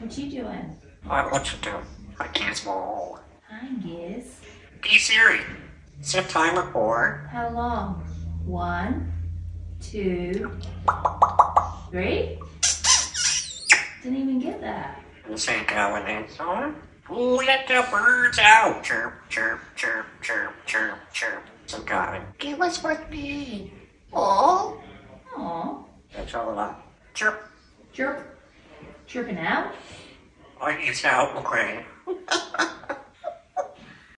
What you doing? What, what you do? I can't small. Hi, Giz. Hey Siri, set timer for. How long? One, two, three? Didn't even get that. This ain't going in, son. Let the birds out. Chirp, chirp, chirp, chirp, chirp, chirp. Some kind. Give us what we Oh, Aw. that's all I. Chirp. Chirp. Chirping out? I it's out, okay.